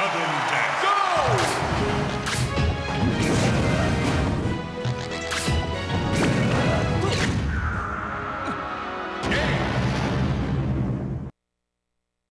Sudden death. Go!